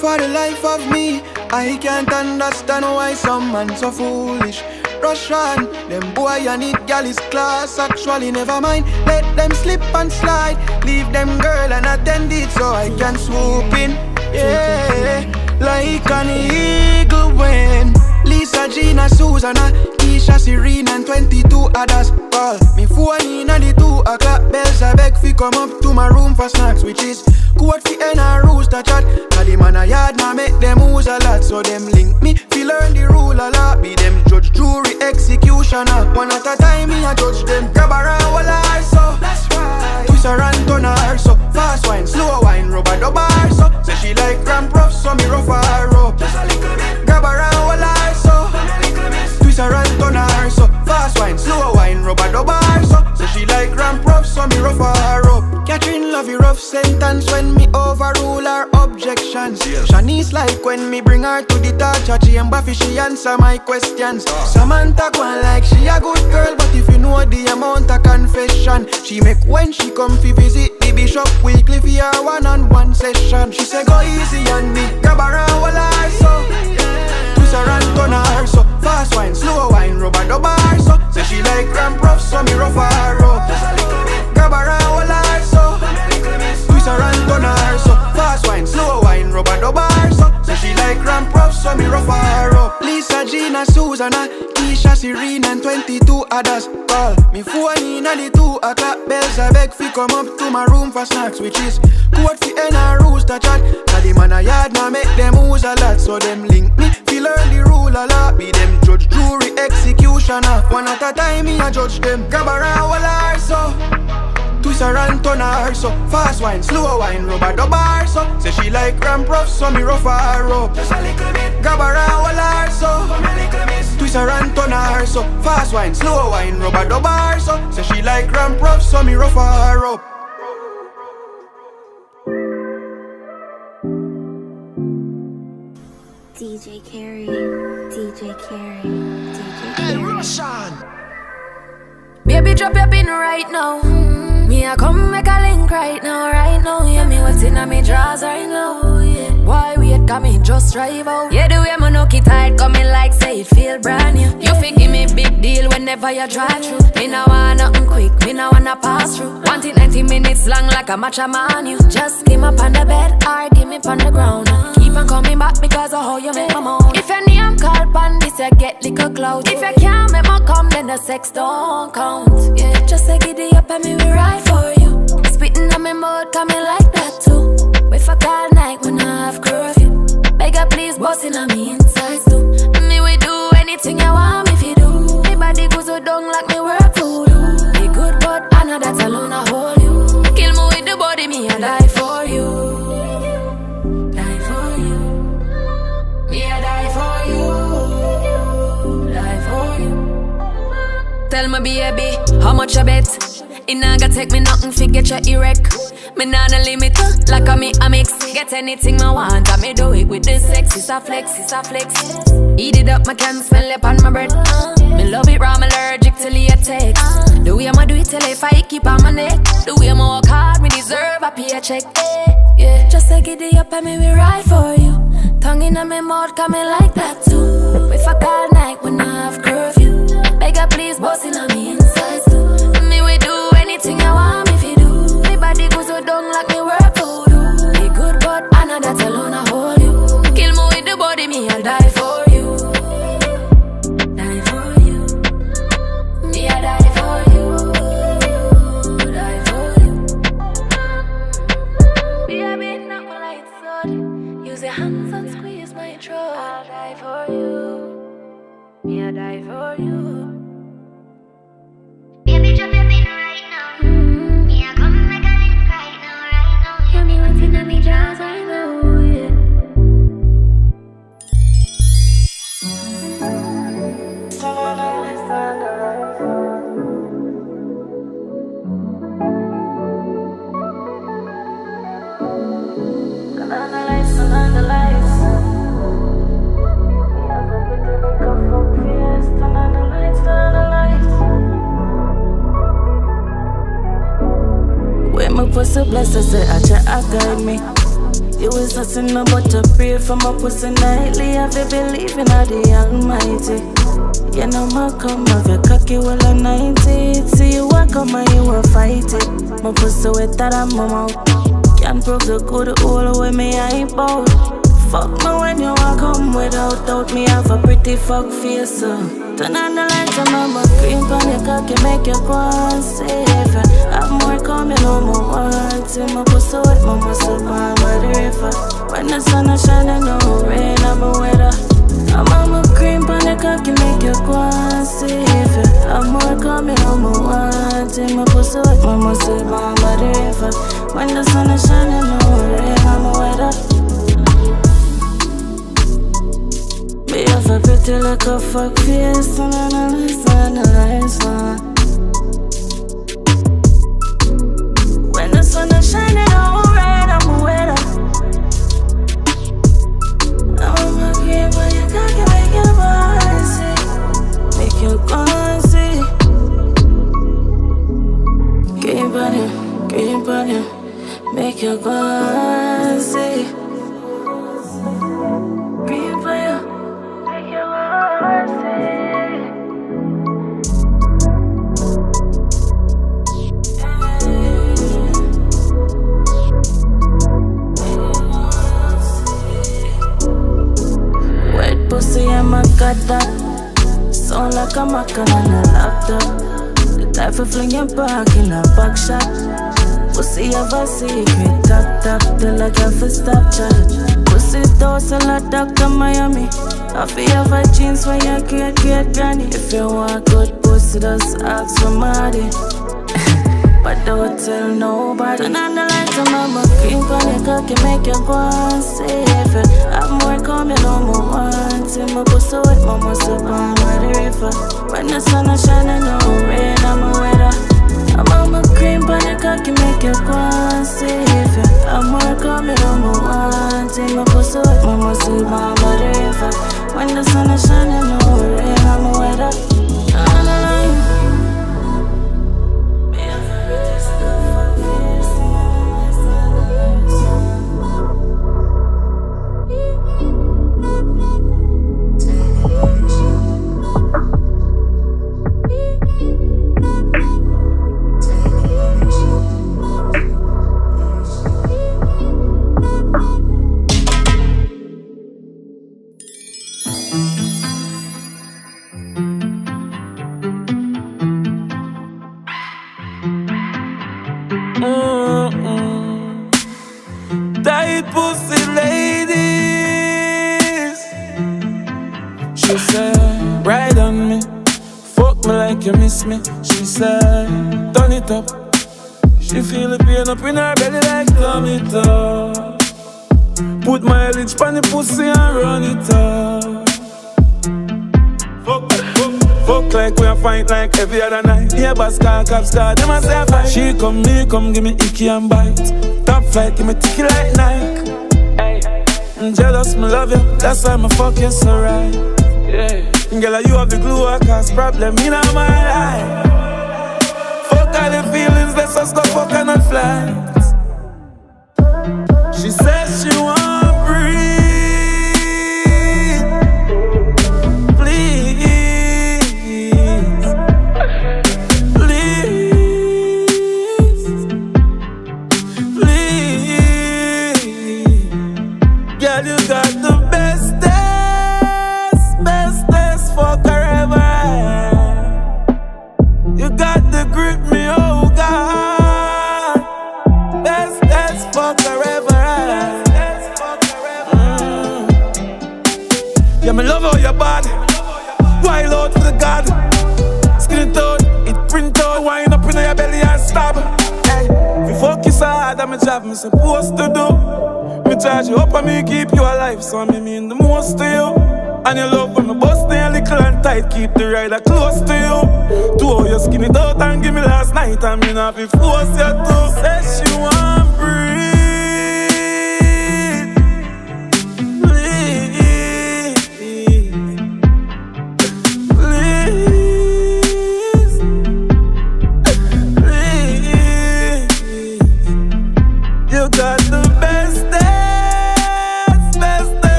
For the life of me, I can't understand why some man so foolish. Rush on, them boy and it gal is class. Actually, never mind. Let them slip and slide. Leave them girl and attend it so I can swoop in. Yeah, like an eagle when Lisa, Gina, Susanna, Keisha, Serena, and 22 others. Call me phone in at the 2 o'clock. Bells. I beg fi come up to my room for snacks, which is Quote fi end a rooster chat. Cause the man a yard now make them use a lot. So them link me fi learn the rule a lot. Be them judge, jury, executioner. One at a time me a judge them. Grab while I so That's right. Twist her and turn her so Fast wine, slow wine, rubber the bar so Say she like grand prof so me rough her up. Just a little bit. Grab I so Twist her and turn her so Fast wine, slow wine, rubber the bar so Say she like grand prof so me rough her up Catherine love you rough sentence when me overrule her objections. Yeah. Shanice like when me bring her to the torture chamber fi she answer my questions. Ah. Samantha go like she a good girl, but if you know the amount of confession she make when she come fi visit the bishop weekly fi her one-on-one session. She say go easy on me, grab around while I so. Twist her and turn her so Fast wine, slow wine, rubber the bar so. Say she like grand prof so me rough her up Grab around while I so. Twist her and turn her so Fast wine, slow wine, rubber the bar so Say she like grand prof so me rough her up. Lisa, Gina, Susanna, Keisha, Serena and 22 others. Call Me phone in at the 2 o'clock. Bells I beg fi come up to my room for snacks which is Quote fi end a rooster chat. Cause the man a yard now make them use a lot. So them link me fi learn the rule a lot. Be them judge, jury, executioner. One at a time me a judge them. Grab around I so Twist her and turn her so Fast wine, slow wine, rubber the bar so Say she like grand prof so me rough her up. Just a little bit. Grab around while I so. Twist her and turn her so Fast wine, slow wine, rubber the bar so Say she like grand prof so me rough her up. DJ Karey, DJ Karey, DJ Hey, Karey. Russian. Baby, drop your pin right now. Me, I come make a link right now, right now. Yeah, me what's in me drawers right now. Yeah. Why wait, got me just drive out. Yeah, the way my nookie tight, coming like say it feel brand new. You fi give me big deal whenever you drive through. Me no want nothing quick, me no wanna pass through. Want it 90 minutes long like a matcha man. You just give me up on the bed or give me on the ground. Keep on coming back because of how you make my moan. If your name call pan this, I get little clout. If you can't make my come, then the sex don't count. Yeah, just say giddy take me nothing to get you erect. Me not no limit, like a me a mix. Get anything I want, I me do it with the sex. It's a flex, it's a flex. Eat it up, I can smell it on my breath. Me love it raw, I'm allergic to latex. The way I'ma do it till if I keep on my neck. The way I'ma hard, me deserve a paycheck. Yeah, just say it up and me we ride for you. Tongue in my mouth, coming like that too. We fuck all night when I have curfew. Beg please, bossing My pussy I say, I try to guide me. You was sussing about to pray for my pussy nightly. Have you believing in the Almighty? You know my come of your cocky well a 90 See you walk on my you will fight it My pussy wet that I'm out Can't prove the good all way me I bout Fuck me when you walk home without doubt. Me have a pretty fuck face uh. Turn on the lights and mama cream on your Make you go on safe. Have more coming on my want See my pussy wet, my muscle by the river. When the sun is shining, no rain, I'm a weather. I'm on my cream on cocky Make you go on safe. Have more coming on my want See my pussy wet, my muscle by the river. When the sun is shining, no rain, I'm a weather Me have a pretty a fuck face. And analyze, analyze, uh. When the sun is shining, red, I'm wetter I'm a green, but you can't make your body. See Make you go see Green bunny, green bunny Make you go see Green that Sound like a macan on a laptop. The type of fling your back in a back shot. Pussy have a secret Tap tap till I get for stop chat. Pussy toast a lot Dr. Miami. I feel a jeans when you create great granny. If you want good pussy just ask for Marty but don't tell nobody Turn on the lights and mama cream on your cocky Make you go on safe Have more coming on my want See my pussy wet, my muscle palm by the river When the sun is shining, no rain, I'm a weather. I'm on my cream on your cocky Make you go on safe Have more coming on my want See my pussy wet, my muscle palm by the river When the sun is shining, no rain, I'm a weather pain up in her belly like turn it up. Put mileage on the pussy and run it up. Fuck, fuck, fuck like we a fight like every other night. Yeah, boss car, cops car, them a say fight. She come, me come, give me icky and bite. Top flight, give me ticky like Nike. I'm jealous, me love you, that's why me fuck you so right. Yeah, girl, you have the glue, I cause problem in my life. All the feelings, let's just go fuck on a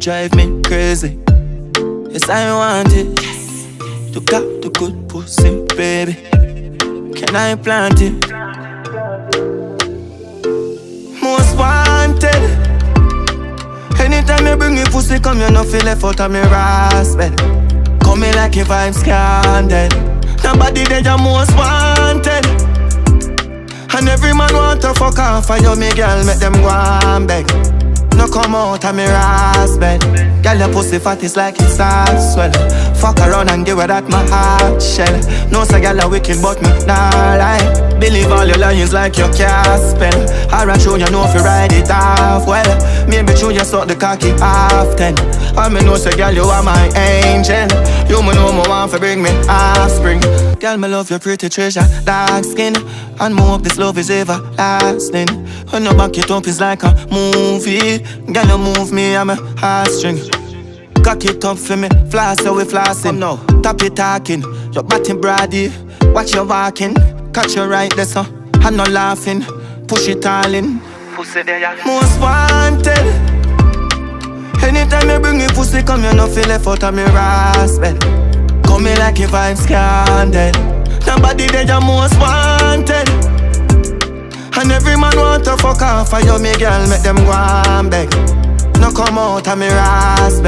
drive me crazy. Yes, I want it. You got the good pussy, baby. Can I plant it? Most wanted. Anytime you bring your pussy, come you no feel left out me rasp Come me like if I'm scandal. Nobody there you most wanted. And every man want to fuck off, and you me girl make them go and beg. No come out of me raspberry Girl, your pussy fat is like it's all swell Fuck around and give her that my heart shell. No say girl, a wicked but me nah lie. Believe all your lines like your can't spell. Alright, show you know if you ride it off well. Maybe show you suck the cocky half ten I me know say girl, you are my angel. You me know me want to bring me offspring. Girl, me love your pretty treasure, dark skin. And more of this love is everlasting. When you back it up is like a movie. Girl, you move me, I'm a heartstring Cock it up for me, floss so we flossing oh, now Tap it talking, your body brady. Watch your walking, catch your right there so I'm not laughing, push it all in. Pussy there, yeah. Most wanted. Anytime you bring me pussy, come you no feel left out of me rasp Come me like if I'm scandal. Nobody there you most wanted. And every man want to fuck off For you me girl make them go and beg No come out of me rasp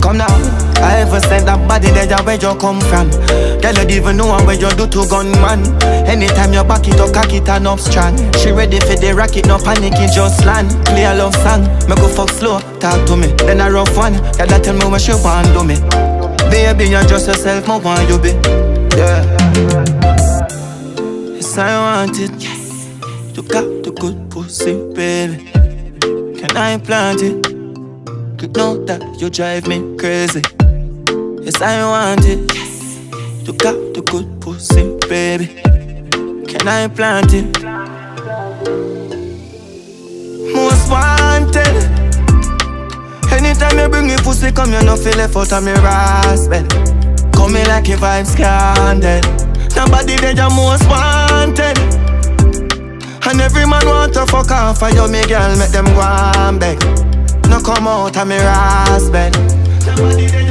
Come now I ever sent that body there where you come from? Girl you even know where you do to gunman. Anytime you back it up, cock it and up strong She ready for the rocket, no panicking, just land. Play a love song, me go fuck slow, talk to me. Then a rough one, girl that tell me what she want do me. Baby, you just yourself, me want you be. Yeah. Yes, I want it. You got the good pussy, baby I plant it? You know that you drive me crazy. Yes, I want it. You got the good pussy, baby. Can I plant it? Most wanted. Anytime you bring me pussy, come you no feel left out of me rasp Come me like if I'm scandal. Nobody there you most wanted And every man want to fuck off For you me girl make them go and beg. No come out of me rasp Nobody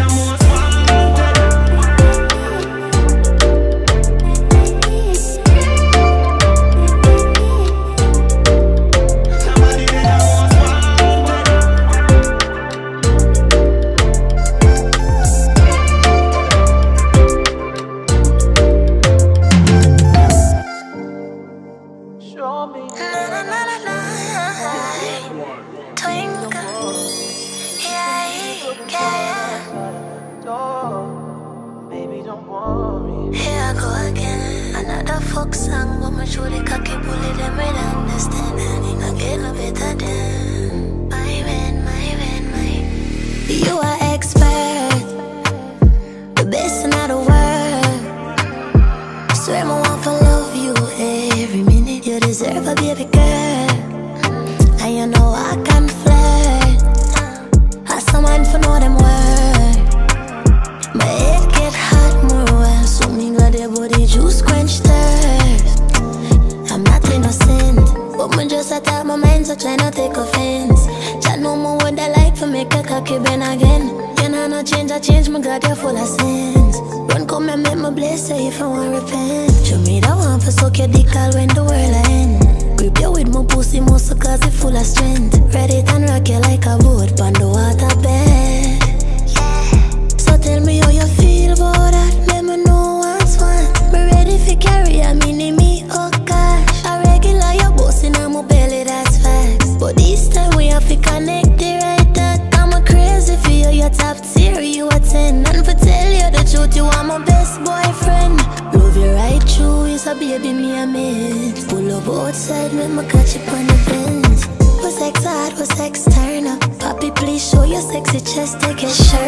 outside, make me catch you on the bench. Was sex hard, was sex turn up. Papi, please show your sexy chest, take your shirt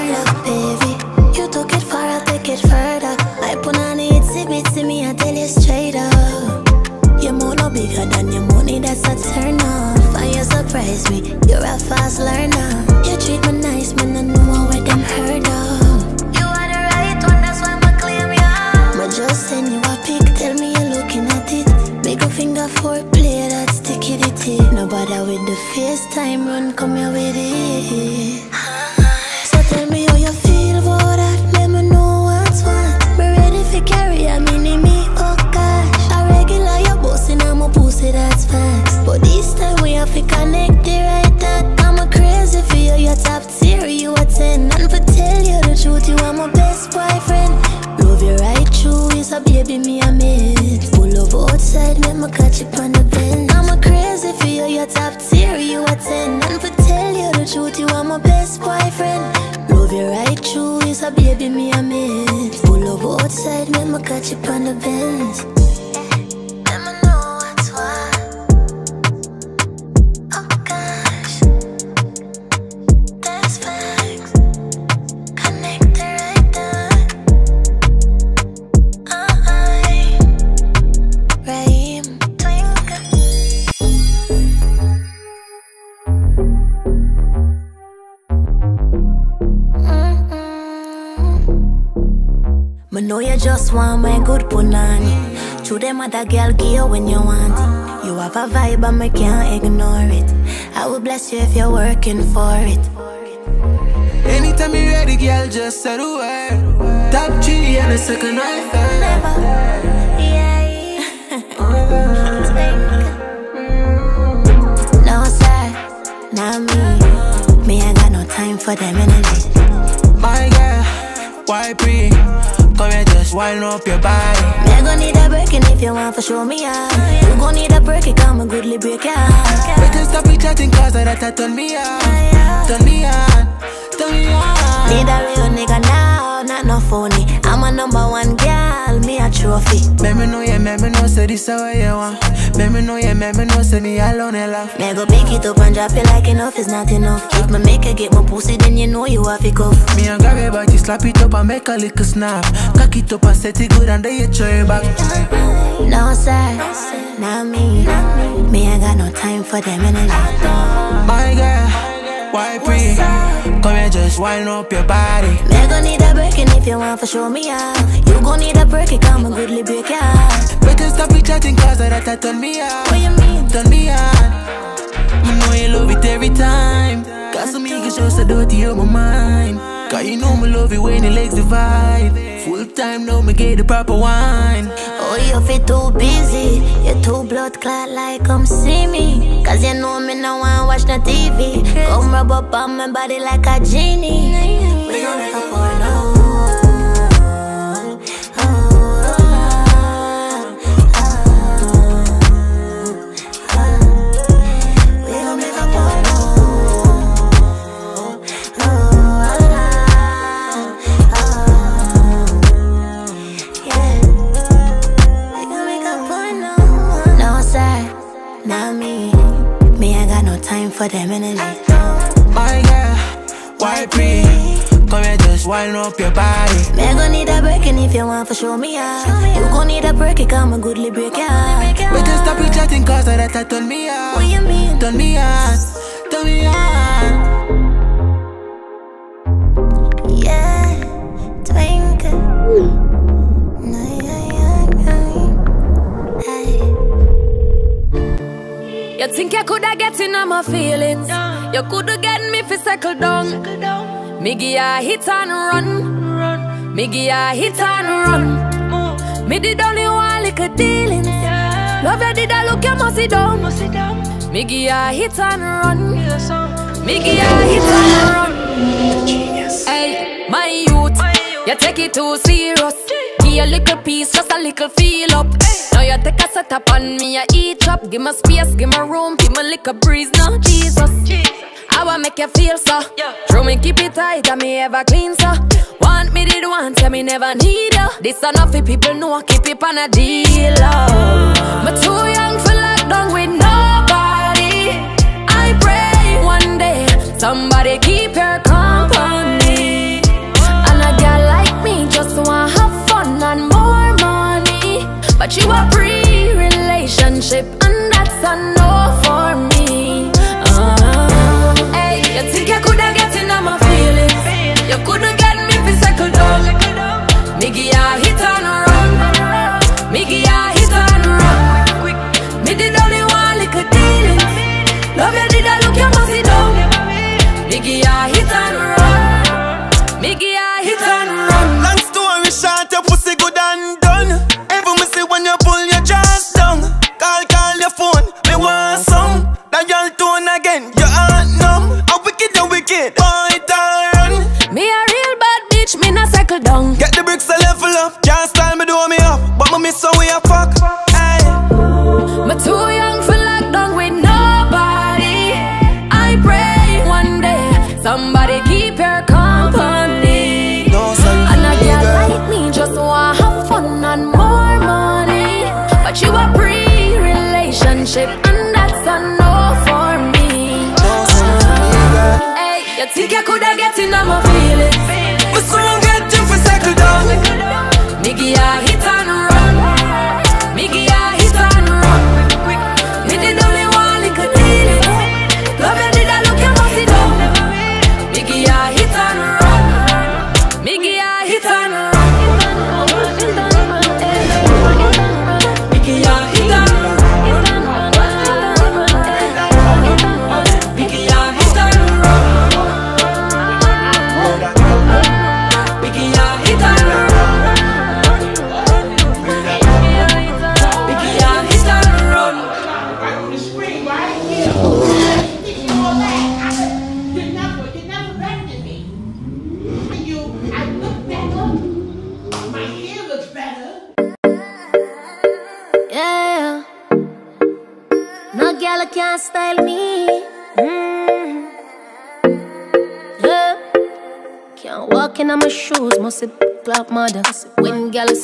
can't ignore it. I will bless you if you're working for it. Anytime you're ready, girl, just say the word. Top G and a second third. Never, yeah. no sir, not me. Me I got no time for them energy. My girl, why pre? Come here, just wind up your body. Me gon' need a breaking if you want for show me out. You gon' need a break, it come a goodly break out. Better stop it chatting cause that turn me on. Turn me on, turn me on. Need a real nigga now, not no phony. I'm a number one girl, me a trophy. Let me know, yeah, let me know, say this how you want. Let me know, yeah, let me know, say me alone and laugh. Me go pick it up and drop it like enough is not enough. If me make her get my pussy, then you know you have to cuff. Me and grab your body, slap it up and make a little snap. Cock it up and set it good and then you throw it back. No sir, not me. Me I got no time for them energy. My girl, why pre? Come here, just wind up your body. Me gon' need a breaking if you want for show me out. You gon' need a break, it come a goodly break out. Better stop it chatting cause that I turn me on. What you mean? Turn me on. You know you love it every time. Cause some niggas just a dirty on my mind. Cause you know me love it when the legs divide. Full time now me get the proper wine. Oh, you feel too busy. You too blood clot like come see me. Cause you know me no one watch the TV. Come rub up on my body like a genie. We gon' make a porno. For them energy. My girl, why pre? Come here, just wind up your body. Me gon' need a breaking if you want for show me out. You gon' need a break, it come a goodly break out. Better stop it chatting cause that I turn me on. What you mean? Turn me on, turn me on. You think you coulda get in on my feelings? You coulda get me fi settle down. Me give ya hit and run. Me give ya hit and run. Me did only one little dealings. Love you did I look you must sit down. Me give ya hit and run. Me give ya hit and run. Genius. Hey, my youth, you take it too serious. A little piece, just a little feel up. Now you take a set up on me, I eat up. Give me space, give me room, give me little breeze. Now Jesus, I want make you feel so. True me keep it tight, and me ever clean so. Want me did want, yeah me never need you. This enough for people know, keep it on a deal. Oh. Me too young for lockdown with nobody. I pray one day somebody keep your But you a pre-relationship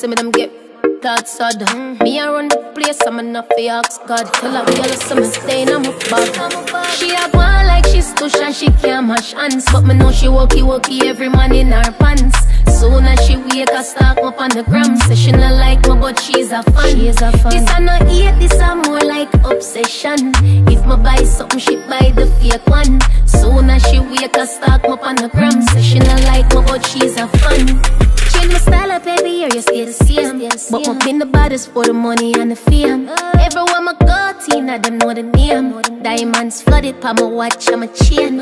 see me, them get that sad. Me I run the place, I'm enough for ask God. Tell a girl see me stay in my bag. She a one like she's tush and she can't mash hands, but me know she walkie walkie every man in her pants. Soon as she wake, I start up on the gram. Say she not like me, but she's a fan. She's a fan. This I not hate, this I more like obsession. If my buy something, she buy the fake one. Soon as she wake, I start up on the gram. Say she not like me, but she's a fan. Change my style every year, you stay the same. But my been the baddest for the money and the fame. Uh. Everyone my go, Tina, them know the name. Diamonds flooded, pa my watch, I'm a chain.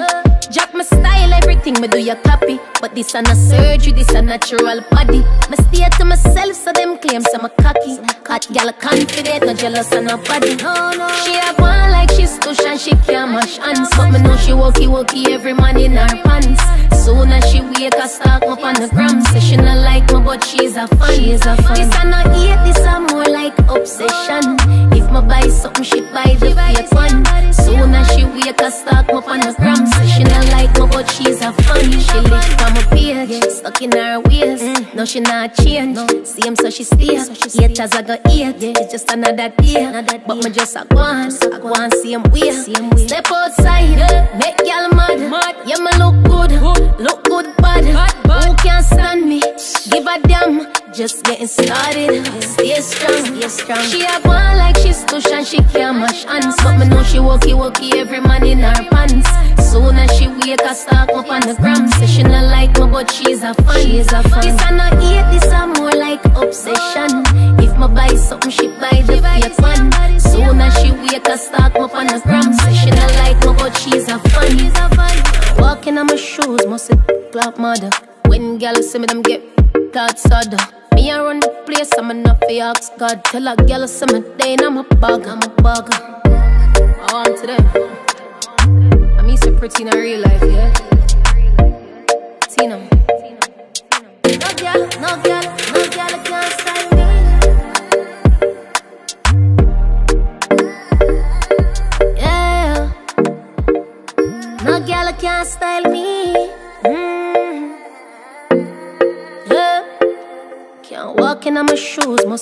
Jack my style, everything me do you copy. But this a not surgery, this a natural body. Me stay to myself, so them claims I'm a cocky. Hot gal confident, no jealous of nobody. No, no. She have one like she's tush and she can't mash hands. But me know she walkie walkie every man in her pants. Soon as she wake, I start up on the gram. Say she not like me, but she's a fan. She's a fan. This a not hate, this a more like obsession. If me buy something, she buy the fake one. Soon as she wake, I start up on the gram. She not like me, but she's a fan. She live from a page, stuck in her ways. No, she not change. Same, so she stay. Haters I go eat. It's just another day. But me just a go on, I go on same way. Step outside, make y'all mad. Yeah, me look good, look good bad. Who can stand me? Give a damn. Just getting started. Stay strong, stay strong. She a one like she's tush and she can't mash hands. But me know she walkie walkie every man in her pants. Soon as she wake, I start up on the gram. Say she not like me, but she's a fan. She's a fan. This a not hate, this a more like obsession. If me buy something, she buy the fake one. Soon as she wake, I start up on the gram. Say she not like me, but she's a fan. She's a fan. Walking on my shoes, must be club mother. When girl see me, them get that sad. Me I run the place, I'm enough for ask God. Tell a girl see me, they I'm a bug, I'm a bug. I want to them. I mean, so pretty in real life, yeah.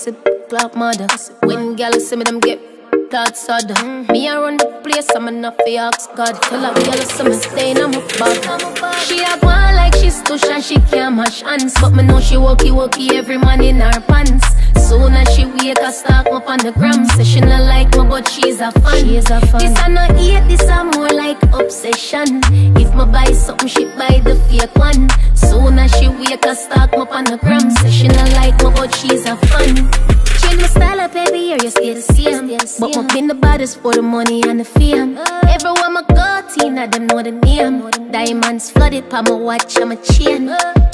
Be club mother. When girl see me, them get that sad. Me I run the place, I'm enough for ask God. Tell a girl see me stay in my bag. She a one like she's tush and she can't mash hands, but me know she walkie walkie every man in her pants. Soon as she wake, I start up on the gram. Say she not like me, but she's a fan. She's a fan. This a not hate, this a more like obsession. If me buy something, she buy the fake one. Soon as she wake, I start up on the gram. Say she not like me, but she's a fan. Change my style up every year, you stay the same. But my been the baddest for the money and the fame. Everyone my go, Tina, them know the name. Diamonds flooded, pa my watch, I'm a chain.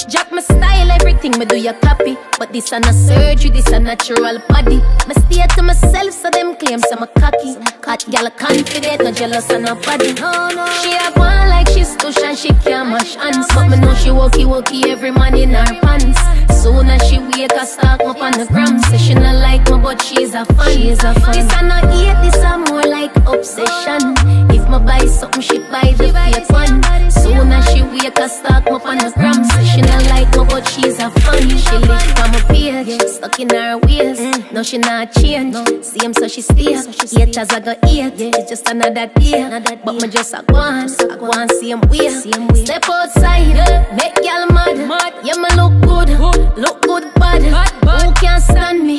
Jack my style, everything me do you copy. But this a not surgery, this a natural body. Me stay to myself, so them claims I'm a cocky. Hot gal confident, no jealous of nobody. No, no. She a one like she's tush and she can't mash hands. But me know she walkie walkie every man in her pants. Soon as she wake, I start up on the gram. Say she not like me, but she's a fan. She's a fan. This a not hate, this a more like obsession. If me buy something, she buy the fake one. Soon as she wake, I start up on the gram. Say she not like me, but she's a fan. She live from a page, stuck in her ways. No, she not change. Same, so she stay. Haters I go eat. It's just another day. But me just a go on, I go on same way. Step outside, make y'all mad. Yeah, me look good, look good bad. Who can stand me?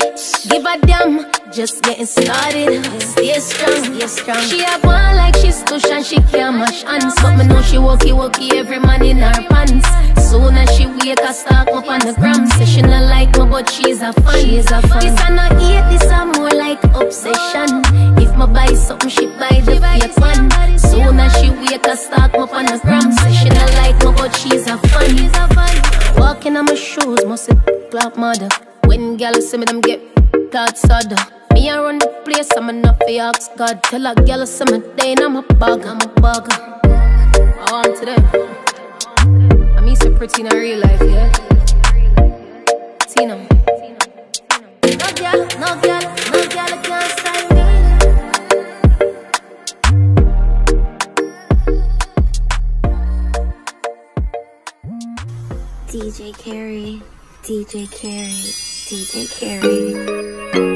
Give a damn. Just getting started. Stay strong, stay strong. She a one like she's tush and she can't mash hands. But me know she walkie walkie every man in her pants. Soon as she wake, I start up on the gram. Say she not like me, but she's a fan. She's a fan. This a not hate, this a more like obsession. If me buy something, she buy the fake one. Soon as she wake, I start up on the gram. Say she not like me, but she's a fan. She's a fan. Walking on my shoes, must be club mother. When girl see me, them get thoughts sad Me I run the place, I'm enough for ask God. Tell a girl I'm a day I'm a bug, I'm a bug I want today I mean so pretty in real life, yeah. Tina No girl, no girl, no girl can't style me. DJ Karey, DJ Karey. DJ Karey.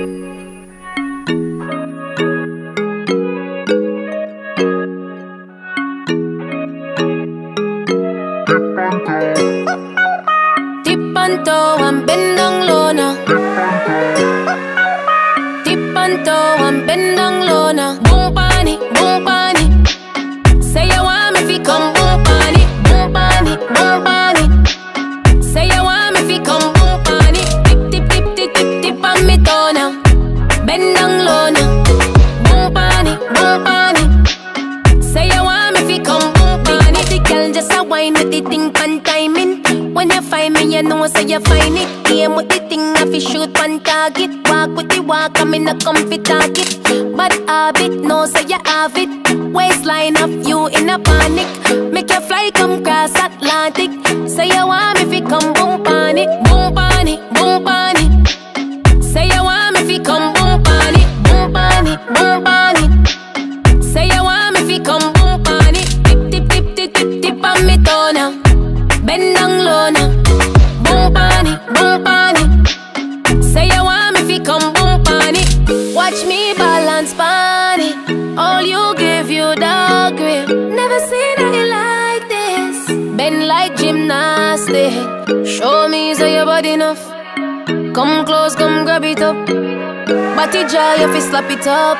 Girl, you fi slap it up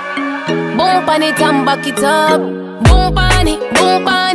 Boom pon it and back it up Boom pon it, boom pon.